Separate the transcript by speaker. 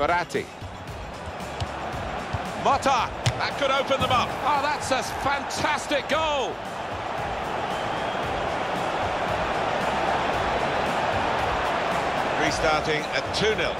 Speaker 1: Verratti. Mata.
Speaker 2: That could open them up.
Speaker 1: Oh, that's a fantastic goal.
Speaker 2: Restarting at 2-0.